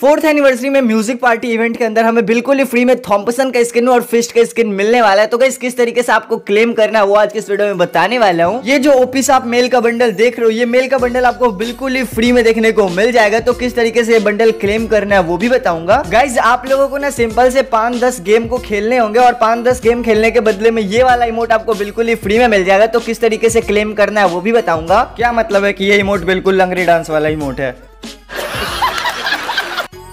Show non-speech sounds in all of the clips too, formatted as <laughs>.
Fourth anniversary में music party event के अंदर हमें बिल्कुल ही फ्री में थॉम्पसन का स्किन और फिस्ट का स्किन मिलने वाला है। तो गाइस किस तरीके से आपको क्लेम करना है वो आज के इस वीडियो में बताने वाला हूँ। ये जो ओपी आप मेल का बंडल देख रहे हो, ये मेल का बंडल आपको बिल्कुल ही फ्री में देखने को मिल जाएगा। तो किस तरीके से ये बंडल क्लेम करना है वो भी बताऊँगा। गाइज़ आप लोगों को ना सिंपल से पाँच दस गेम को खेलने होंगे और पाँच दस गेम खेलने के बदले में ये वाला इमोट आपको बिल्कुल ही फ्री में मिल जाएगा। तो किस तरीके से क्लेम करना है वो भी बताऊँगा। क्या मतलब है कि ये इमोट बिल्कुल लंगरी डांस वाला इमोट है?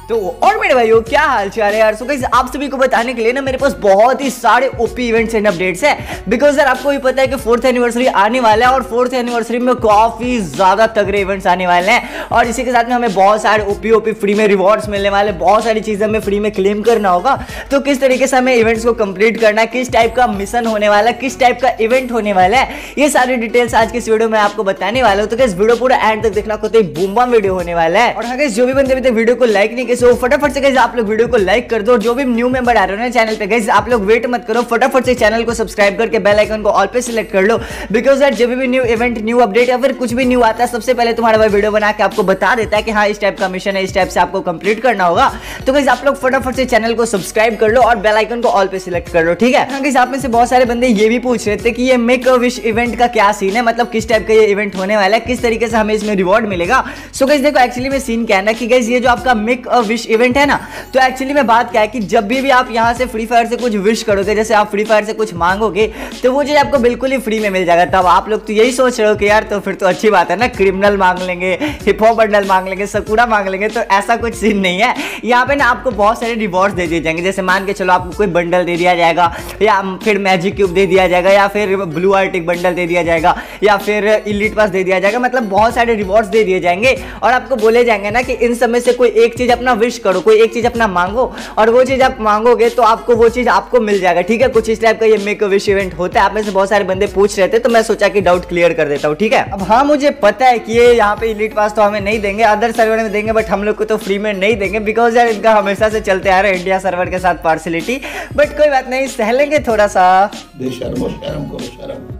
तो और मेरे भाइयों, क्या हाल चाल है यार? सो गाइस आप सभी को बताने के लिए ना मेरे पास बहुत ही सारे ओपी इवेंट्स एंड अपडेट्स है। बिकॉज़ यार, आपको भी पता है कि फोर्थ एनिवर्सरी आने वाला है और फोर्थ एनिवर्सरी में काफ़ी ज़्यादा तगड़े इवेंट्स आने वाले हैं। और इसी के साथ में हमें बहुत सारे ओपी ओपी फ्री में रिवॉर्ड्स मिलने वाले बहुत सारी चीज़ें हमें फ्री में क्लेम करना होगा। तो किस तरीके से हमें इवेंट्स को कंप्लीट करना है, किस टाइप का मिशन होने वाला है, किस टाइप का इवेंट होने वाला है, ये सारी डिटेल्स आज की इस वीडियो में आपको बताने वाला हूँ। तो इस वीडियो पूरा एंड तक देखना को बूम बम वीडियो होने वाला है। और अगर जो भी बंदे तक वीडियो को लाइक नहीं किए फटाफट से आप लोग वीडियो को लाइक कर दो। जो भी न्यू मेंबर आ रहे हो ना चैनल पे गाइज़ आप लोग वेट मत करो। फटाफट से चैनल को सब्सक्राइब करके बेल आइकन को ऑल पे सिलेक्ट कर लो। बिकॉज़ यार जब भी न्यू इवेंट न्यू अपडेट या फिर कुछ भी न्यू आता है, सबसे पहले तुम्हारा भाई वीडियो बना के आपको बता देता है कि हाँ इस टाइप का मिशन है, इस टाइप से आपको कंप्लीट करना होगा। तो गाइज़ आप लोग फटाफट से चैनल को सब्सक्राइब कर लो और बेल आइकन को ऑल पे सिलेक्ट कर लो, ठीक है? हाँ आप में से बहुत सारे बंदे ये भी पूछ रहे थे कि ये मेक विश इवेंट का क्या सीन है? मतलब किस टाइप का ये इवेंट होने वाला है? किस तरीके से हमें इसमें रिवॉर्ड मिलेगा? सो गाइज़ देखो एक्चुअली में सीन क्या है ना कि गाइज़ ये जो आपका मेक विश इवेंट है ना? तो एक्चुअली में बात क्या है कि जब भी भी आप यहाँ से फ्री फायर से कुछ विश करोगे, जैसे आप फ्री फायर से कुछ मांगोगे तो वो चीज़ आपको बिल्कुल ही फ्री में मिल जाएगा। तब आप लोग तो यही सोच रहे हो कि यार तो फिर तो अच्छी बात है ना क्रिमिनल मांग लेंगे हिप हॉप बंडल मांग लेंगे सकुड़ा मांग लेंगे तो ऐसा कुछ सीन नहीं है। यहाँ पे ना आपको बहुत सारे रिवॉर्ड्स दे दिए जाएँगे। जैसे मान के चलो आपको कोई बंडल दे दिया जाएगा, या फिर मैजिक क्यूब दे दिया जाएगा, या फिर ब्लू आर्टिक बंडल दे दिया जाएगा, या फिर इलिट पास दे दिया जाएगा। मतलब बहुत सारे रिवॉर्ड्स दे दिए जाएँगे। और आपको बोले जाएँगे ना कि इन समय से कोई एक चीज़ अपना विश करो, कोई एक चीज़ अपना मांगो और वो चीज़ आप मांगोगे तो आपको वो चीज़ आपको मिल जाएगा, ठीक है? कुछ इस टाइप का ये मेक विश इवेंट होता है। आप में से बहुत सारे बंदे पूछ रहे थे तो मैं सोचा कि डाउट क्लियर कर देता हूँ, ठीक है? अब हाँ मुझे पता है कि ये यहाँ पे इलिट पास तो हमें नहीं देंगे अदर सर्वर में देंगे बट हम लोग को तो फ्री में नहीं देंगे बिकॉज़ यार इनका हमेशा से चलते आ रहा है इंडिया सर्वर के साथ पार्सलिटी बट कोई बात नहीं सह लेंगे थोड़ा सा।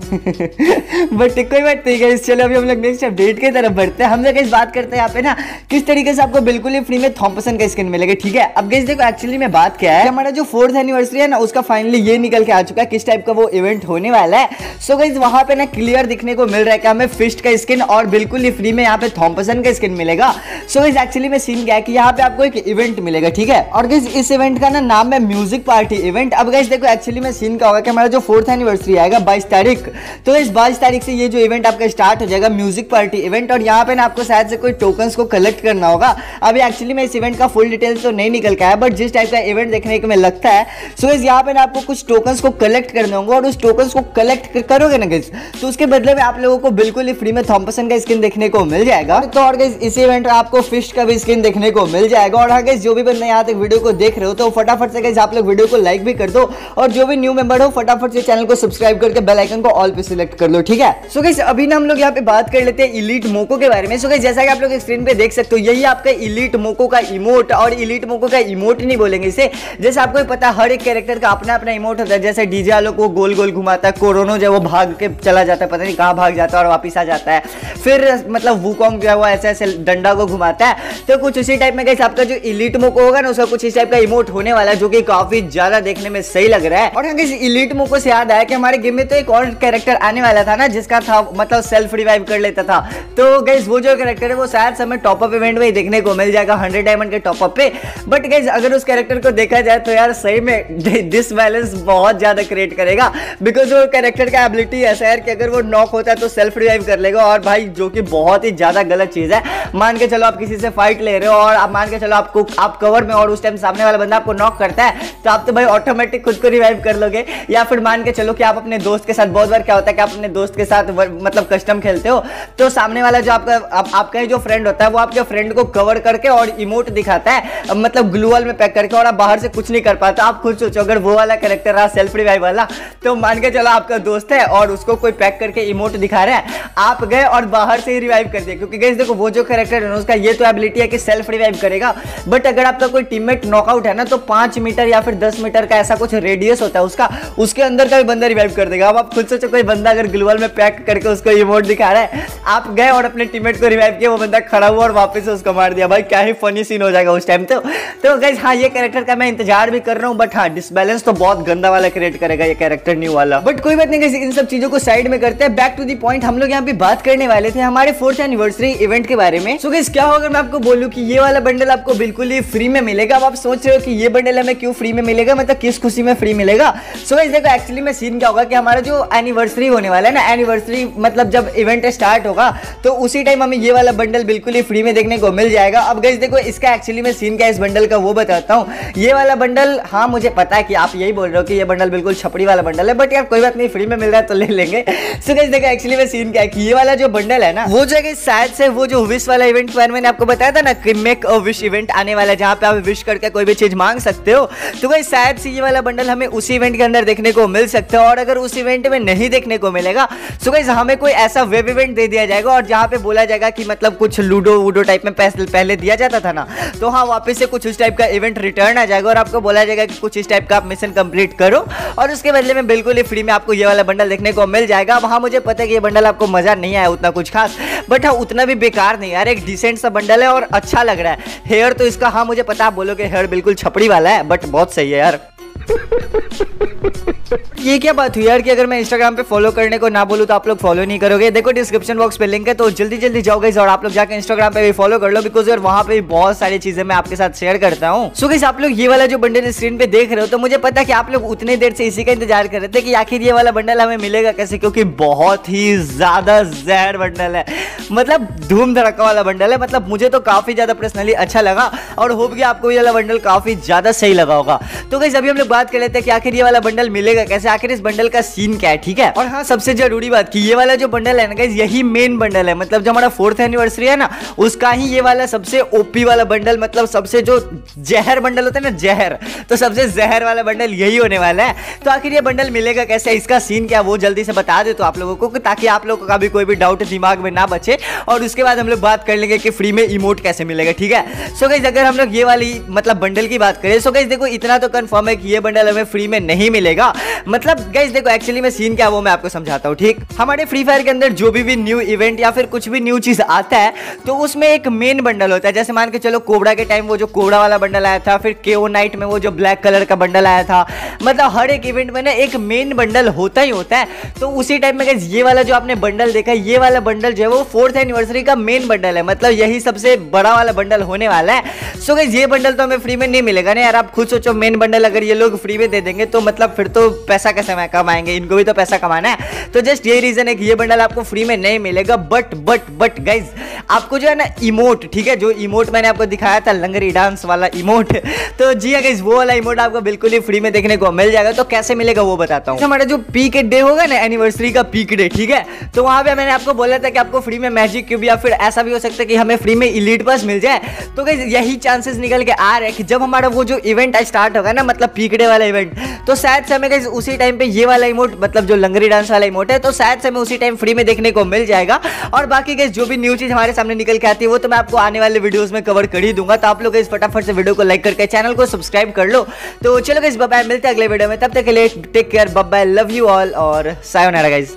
<laughs> बट कोई बात नहीं गई चलो अभी हम लोग नेक्स्ट अपडेट की तरफ़ बढ़ते हैं। हम लोग इस बात करते हैं यहाँ पे ना, किस तरीके से आपको बिल्कुल ही फ्री में थॉम्पसन का स्किन मिलेगा, ठीक है? अब गैस देखो एक्चुअली में बात क्या है हमारा जो फोर्थ एनिवर्सरी है ना, उसका फाइनली ये निकल के आ चुका है, किस टाइप का वो इवेंट होने वाला है। सो गई वहाँ पे ना क्लियर दिखने को मिल रहा है कि हमें फिस्ट का स्किन और बिल्कुल ही फ्री में यहाँ पे थॉम्पसन का स्किन मिलेगा। सो गई एक्चुअली में सीन क्या है कि यहाँ पे आपको एक इवेंट मिलेगा, ठीक है? और गैस इस इवेंट का ना नाम है म्यूज़िक पार्टी इवेंट अब गई देखो एक्चुअली में सीन क्या होगा कि हमारा जो फोर्थ एनिवर्सरी आएगा, बाईस तारीख तो इस बाईस तारीख से ये जो इवेंट आपका स्टार्ट हो जाएगा म्यूज़िक पार्टी इवेंट और यहाँ पे ना आपको शायद से कोई टोकन्स को कलेक्ट करना होगा। अभी एक्चुअली में इस इवेंट का फुल डिटेल्स तो नहीं निकल के आया बट जिस टाइप का इवेंट देखने को में लगता है सो इस यहाँ पे ना आपको कुछ टोकन्स को कलेक्ट करने होंगे, और उस टोकन्स को कलेक्ट करोगे ना गैस तो उसके बदले में आप लोगों को बिल्कुल ही फ्री में थॉम्पसन का स्किन देखने को मिल जाएगा। तो और गैस इस इवेंट में आपको फ़िश का भी स्किन देखने को मिल जाएगा, और अगर जो भी बंदे यहाँ तक वीडियो को देख रहे हो तो फटाफट से गैस आप लोग वीडियो को लाइक भी कर दो, और जो भी न्यू मेंबर हो, फटाफट से चैनल को सब्सक्राइब करके बेल आइकन को ऑल पे सिलेक्ट कर लो, ठीक है? सो गैस अभी ना हम लोग यहाँ पे बात कर लेते हैं इलीट मोको के बारे में। सो गैस जैसा कि आप लोग स्क्रीन पे देख सकते हो, यही आपका इलीट मोको का इमोट और इलीट मोको का इमोट नहीं बोलेंगे इसे। जैसे आपको पता है हर एक कैरेक्टर का अपना अपना इमोट होता है। जैसे डीजे वालों को गोल गोल घुमाता है, कोरोनो जो वो भाग के चला जाता है, पता नहीं कहाँ भाग जाता है और वापिस आ जाता है। फिर मतलब वूकॉन्ग जो है वो ऐसे ऐसे डंडा को घुमाता है। तो कुछ उसी टाइप में कैसे आपका जो इलीट मोको होगा ना, उसका कुछ इस टाइप का इमोट होने वाला है, जो कि काफ़ी ज़्यादा देखने में सही लग रहा है। और इलीट मोको से याद आया कि हमारे गेम में तो एक और कैरेक्टर आने वाला था ना, जिसका था मतलब सेल्फ रिवाइव कर लेता था। तो गैस वो जो कैरेक्टर है, वो शायद समय टॉप अप इवेंट में ही देखने को मिल जाएगा हंड्रेड डायमंड के टॉप अप पे। बट गैस अगर उस कैरेक्टर को देखा जाए तो यार सही में <laughs> डिस बैलेंस बहुत ज़्यादा क्रिएट करेगा। बिकॉज़ वो कैरेक्टर का एबिलिटी ऐसा है कि अगर वो नॉक होता है तो सेल्फ रिवाइव कर लेगा। और भाई, जो कि बहुत ही ज़्यादा गलत चीज़ है। मान के चलो आप किसी से फाइट ले रहे हो, और आप मान के चलो आपको, आप कवर में और उस टाइम सामने वाला बंदा आपको नॉक करता है तो आप तो भाई ऑटोमेटिक खुद को रिवाइव कर लोगे। या फिर मान के चलो कि आप अपने दोस्त के साथ बहुत बार क्या होता है कि आप अपने दोस्त के साथ मतलब कस्टम खेलते हो तो सामने वाला जो आपका आप, आपका जो फ्रेंड होता है वो आपके फ्रेंड को कवर करके और इमोट दिखाता है मतलब ग्लूअल में पैक करके और आप बाहर से कुछ नहीं कर पाते आप खुद सोचो अगर वो वाला कैरेक्टर रहा सेल्फ रिवाइव वाला तो मान के चलो आपका दोस्त है और उसको कोई पैक करके इमोट दिखा रहा है आप गए और बाहर से ही रिवाइव कर दिया क्योंकि देखो वो जो कैरेक्टर है उसका ये तो एबिलिटी है कि सेल्फ रिवाइव करेगा बट अगर आपका कोई टीममेट नॉकआउट है ना तो पाँच मीटर या फिर दस मीटर का ऐसा कुछ रेडियस होता है उसका उसके अंदर का भी बंदा रिवाइव कर देगा अब आप खुद सोचो कोई बंदा अगर ग्लूवल में पैक करके उसको इमोट दिखा रहा है, आप गए और अपने टीममेट को रिवाइव किया, वो बंदा खड़ा हुआ और वापस से उसको मार दिया। भाई, क्या ही फनी सीन हो जाएगा उस टाइम तो तो गैस हाँ ये कैरेक्टर का मैं इंतज़ार भी कर रहा हूँ बट हाँ डिसबैलेंस तो बहुत गंदा वाला क्रिएट करेगा ये कैरेक्टर न्यू वाला। बट कोई बात नहीं इन सब चीज़ों को साइड में करते हैं। बैक टू दी पॉइंट हम लोग यहाँ पे बात करने वाले थे हमारे फोर्थ एनिवर्सरी इवेंट के बारे में। सो गैस क्या होगा मैं आपको बोलूँ कि ये वाला बंडल आपको बिल्कुल ही फ्री में मिलेगा? अब आप सोच रहे हो कि ये बंडल हमें क्यों फ्री में मिलेगा? मतलब किस खुशी में फ्री मिलेगा? सो गैस देखो एक्चुअली में सीन क्या होगा कि हमारा जो एनिवर्सरी होने वाला है ना एनिवर्सरी मतलब जब इवेंट स्टार्ट होगा तो उसी टाइम हमें ये वाला बंडल बिल्कुल ही फ्री में देखने को मिल जाएगा। अब गैस देखो, इसका एक्चुअली में सीन क्या इस बंडल का वो बताता हूँ। ये वाला बंडल हाँ मुझे पता है कि आप यही बोल रहे हो कि ये बंडल बिल्कुल छपड़ी वाला बंडल है बट यार कोई बात नहीं फ्री में मिल रहा है तो ले लेंगे। सो गैस देखो एक्चुअली में सीन क्या है कि ये वाला जो बंडल है ना, वो जगह शायद से वो जो विश वाला इवेंट पर मैंने आपको बताया था ना कि मेक अ विश इवेंट आने वाला है, जहाँ पे आप विश करके कोई भी चीज़ मांग सकते हो। तो भाई शायद से ये वाला बंडल हमें उसी इवेंट के अंदर देखने को मिल सकता है, और अगर उस इवेंट में नहीं देखने को मिलेगा। सो गाइस हमें कोई ऐसा वेब इवेंट दे दिया जाएगा और जहाँ पे बोला जाएगा कि मतलब कुछ लूडो वूडो टाइप में पहले दिया जाता था ना तो हाँ वापस से कुछ उस टाइप का इवेंट रिटर्न आ जाएगा और आपको बोला जाएगा कि कुछ इस टाइप का आप मिशन कंप्लीट करो। और उसके बदले में बिल्कुल ही फ्री में आपको ये वाला बंडल देखने को मिल जाएगा। अब हाँ मुझे पता है कि ये बंडल आपको मज़ा नहीं आया उतना कुछ खास बट हाँ उतना भी बेकार नहीं यार, एक डिसेंट सा बंडल है और अच्छा लग रहा है। हेयर तो इसका हाँ मुझे पता आप बोलोगे हेयर बिल्कुल छपड़ी वाला है बट बहुत सही है यार। ये क्या बात हुई यार कि अगर मैं इंस्टाग्राम पे फॉलो करने को ना बोलूँ तो आप लोग फॉलो नहीं करोगे? देखो डिस्क्रिप्शन बॉक्स पे लिंक है तो जल्दी जल्दी जाओ गई और आप लोग जाकर इंस्टाग्राम पे भी फॉलो कर लो बिकॉज़ यार वहाँ पे बहुत सारी चीज़ें मैं आपके साथ शेयर करता हूँ। सो गई आप लोग ये वाला जो बंडल स्क्रीन पे देख रहे हो तो मुझे पता है कि आप लोग उतने देर से इसी का इंतज़ार कर रहे थे कि आखिर ये वाला बंडल हमें मिलेगा कैसे, क्योंकि बहुत ही ज़्यादा जहर बंडल है। मतलब धूम धड़का वाला बंडल है मतलब मुझे तो काफ़ी ज़्यादा पर्सनली अच्छा लगा, और होप कि आपको ये वाला बंडल काफ़ी ज़्यादा सही लगा होगा। तो गई अभी हम लोग बात कर लेते हैं कि आखिर ये वाला बंडल मिलेगा कैसे? आखिर इस बंडल का सीन क्या है ठीक है? और हाँ सबसे ज़रूरी बात की ये वाला जो बंडल है ना गाइज़ यही मेन बंडल है। मतलब जो हमारा फोर्थ एनिवर्सरी है ना उसका ही ये वाला सबसे ओपी वाला बंडल मतलब सबसे जो जहर बंडल होता है ना जहर तो सबसे जहर वाला बंडल यही होने वाला है। तो आखिर ये बंडल मिलेगा कैसे? इसका सीन क्या वो जल्दी से बता दे तो आप लोगों को ताकि आप लोगों का भी कोई भी डाउट दिमाग में ना बचे। और उसके बाद हम लोग बात कर लेंगे कि फ्री में इमोट कैसे मिलेगा ठीक है? सो गाइज़ अगर हम लोग ये वाली मतलब बंडल की बात करें सो गाइज़ देखो इतना तो कन्फर्म है कि ये बंडल हमें फ्री में नहीं मिलेगा। मतलब गाइज़ देखो एक्चुअली में सीन क्या वो मैं आपको समझाता हूँ ठीक? हमारे फ्री फायर के अंदर जो भी, भी न्यू इवेंट या फिर कुछ भी न्यू चीज़ आता है तो उसमें एक मेन बंडल होता है। जैसे मान के चलो कोबरा के टाइम वो जो कोबरा वाला बंडल आया था फिर केओ नाइट में वो जो ब्लैक कलर का बंडल आया था मतलब हर एक इवेंट में ना एक मेन बंडल होता ही होता है। तो उसी टाइम में ये वाला जो आपने बंडल देखा ये वाला बंडल जो है वो फोर्थ एनिवर्सरी का मेन बंडल है। मतलब यही सबसे बड़ा वाला बंडल होने वाला है। सो गई ये बंडल तो हमें फ्री में नहीं मिलेगा ना यार। आप खुद सोचो मेन बंडल अगर ये लोग फ्री में दे देंगे तो मतलब फिर तो पैसा कैसे कमाएँगे? इनको भी तो पैसा कमाना है। तो जस्ट यही रीजन है कि ये बंडल आपको फ्री में नहीं मिलेगा बट बट बट गाइज़ आपको जो है ना इमोट ठीक है, जो इमोट मैंने आपको दिखाया था, लंगरी डांस वाला इमोट तो जी हाँ गाइज़ वो वाला इमोट आपको बिल्कुल ही फ्री में देखने को मिल जाएगा। तो कैसे मिलेगा वो बताता हूँ। हमारा जो पीक डे होगा ना एनिवर्सरी का पीक डे ठीक है तो वहाँ पे मैंने आपको बोला था कि आपको फ्री में मैजिक क्यूब या फिर ऐसा भी हो सकता है कि हमें फ्री में इलीट पास मिल जाए। तो गाइज़ यही चांसेस निकल के आ रहे हैं कि जब हमारा वो जो इवेंट स्टार्ट होगा ना मतलब पीक डे वाला इवेंट तो शायद से हमें उसी टाइम पे ये वाला इमोट मतलब जो लंगरी डांस वाला इमोट है तो शायद से हमें उसी टाइम फ्री में देखने को मिल जाएगा। और बाकी गई जो भी न्यू चीज़ हमारे सामने निकल के आती है, वो तो मैं आपको आने वाले वीडियोज़ में कवर कर ही दूँगा। तो आप लोग इस फटाफट से वीडियो को लाइक करके चैनल को सब्सक्राइब कर लो। तो चलो इस बब्बा मिलते अगले वीडियो में। तब तक के लिए take care bye love you all और सायोनारा गाइज़